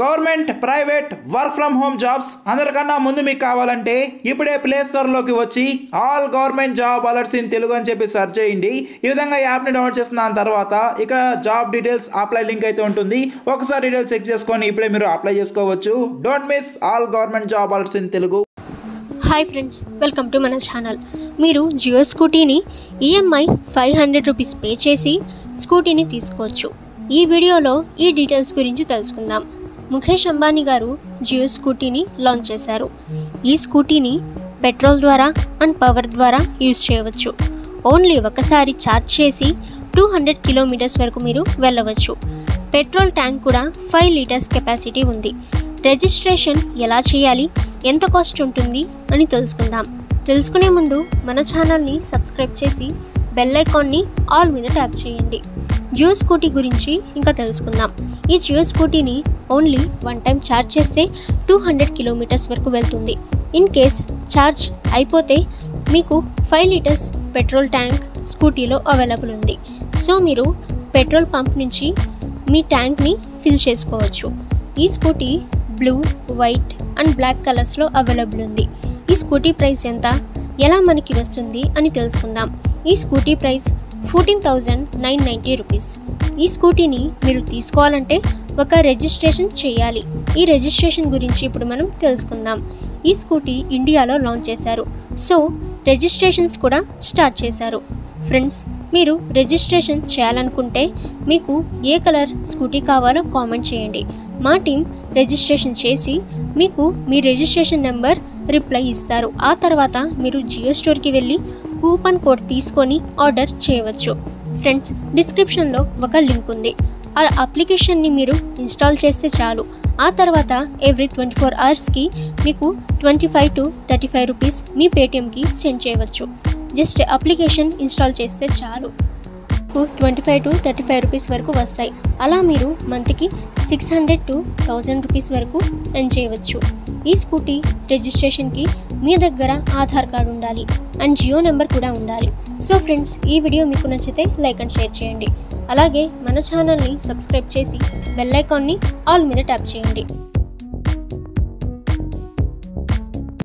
Government private work from home jobs అందరికన్నా ముందు మీకు కావాలంటే ఇప్పుడే ప్లే స్టోర్లోకి వచ్చి all government job alerts in Telugu అని చెప్పి సెర్చ్ చేయండి. ఈ విధంగా యాప్ని డౌన్లోడ్ చేసిన తర్వాత ఇక్కడ జాబ్ డీటెయిల్స్ అప్లై లింక్ అయితే ఉంటుంది. ఒకసారి డీటెయిల్స్ చెక్ చేసుకొని ఇప్పుడే మీరు అప్లై చేసుకోవచ్చు. Don't miss all government job alerts in Telugu. Hi friends welcome to మన ఛానల్ మీరు Jio స్కూటీని EMI five hundred rupees pay చేసి స్కూటీని తీసుకోవచ్చు. ఈ వీడియోలో ఈ డీటెయిల్స్ గురించి తెలుసుకుందాం. ముఖేష్ అంబానీ గారు జియో స్కూటీని లాంచ్ చేశారు. ఈ స్కూటీని పెట్రోల్ ద్వారా అండ్ పవర్ ద్వారా యూజ్ చేయవచ్చు. ఓన్లీ ఒకసారి ఛార్జ్ చేసి టూ హండ్రెడ్ కిలోమీటర్స్ వరకు మీరు వెళ్ళవచ్చు. పెట్రోల్ ట్యాంక్ కూడా ఫైవ్ లీటర్స్ కెపాసిటీ ఉంది. రిజిస్ట్రేషన్ ఎలా చేయాలి? ఎంత కాస్ట్ ఉంటుంది? అని తెలుసుకుందాం. తెలుసుకునే ముందు మన ఛానల్ని సబ్స్క్రైబ్ చేసి బెల్ ఐకాన్ని ఆల్ మీద ట్యాప్ చేయండి. జియో స్కూటీ గురించి ఇంకా తెలుసుకుందాం. ఈ జియో స్కూటీని ఓన్లీ వన్ టైం ఛార్జ్ చేస్తే టూ హండ్రెడ్ కిలోమీటర్స్ వరకు వెళ్తుంది. ఇన్ కేస్ ఛార్జ్ అయిపోతే మీకు ఫైవ్ లీటర్స్ పెట్రోల్ ట్యాంక్ స్కూటీలో అవైలబుల్ ఉంది. సో మీరు పెట్రోల్ పంప్ నుంచి మీ ట్యాంక్ని ఫిల్ చేసుకోవచ్చు. ఈ scooty blue white and black కలర్స్లో అవైలబుల్ ఉంది. ఈ స్కూటీ ప్రైస్ ఎంత? ఎలా మనకి వస్తుంది అని తెలుసుకుందాం. ఈ scooty price fourteen thousand nine ninety rupees. ఈ స్కూటీని మీరు తీసుకోవాలంటే ఒక రిజిస్ట్రేషన్ చేయాలి. ఈ రిజిస్ట్రేషన్ గురించి ఇప్పుడు మనం తెలుసుకుందాం. ఈ స్కూటీ ఇండియాలో లాంచ్ చేశారు. సో రిజిస్ట్రేషన్స్ కూడా స్టార్ట్ చేశారు. ఫ్రెండ్స్ మీరు రిజిస్ట్రేషన్ చేయాలనుకుంటే మీకు ఏ కలర్ స్కూటీ కావాలో కామెంట్ చేయండి. మా టీం రిజిస్ట్రేషన్ చేసి మీకు మీ రిజిస్ట్రేషన్ నెంబర్ రిప్లై ఇస్తారు. ఆ తర్వాత మీరు జియో స్టోర్కి వెళ్ళి కూపన్ కోడ్ తీసుకొని ఆర్డర్ చేయవచ్చు. ఫ్రెండ్స్ డిస్క్రిప్షన్లో ఒక లింక్ ఉంది. ఆ అప్లికేషన్ని మీరు ఇన్స్టాల్ చేస్తే చాలు. ఆ తర్వాత ఎవ్రీ ట్వంటీ ఫోర్ అవర్స్కి మీకు twenty five to thirty five rupees మీ పేటిఎంకి సెండ్ చేయవచ్చు. జస్ట్ అప్లికేషన్ ఇన్స్టాల్ చేస్తే చాలు. మీకు twenty five to thirty five rupees వరకు వస్తాయి. అలా మీరు మంత్కి six hundred to thousand rupees వరకు ఎర్న్ చేయవచ్చు. ఈ స్కూటీ రిజిస్ట్రేషన్కి మీ దగ్గర ఆధార్ కార్డు ఉండాలి అండ్ జియో నెంబర్ కూడా ఉండాలి. సో ఫ్రెండ్స్ ఈ వీడియో మీకు నచ్చితే లైక్ అండ్ షేర్ చేయండి. అలాగే మన ఛానల్ని సబ్స్క్రైబ్ చేసి బెల్ ఐకాన్ని ఆల్ మీద ట్యాప్ చేయండి.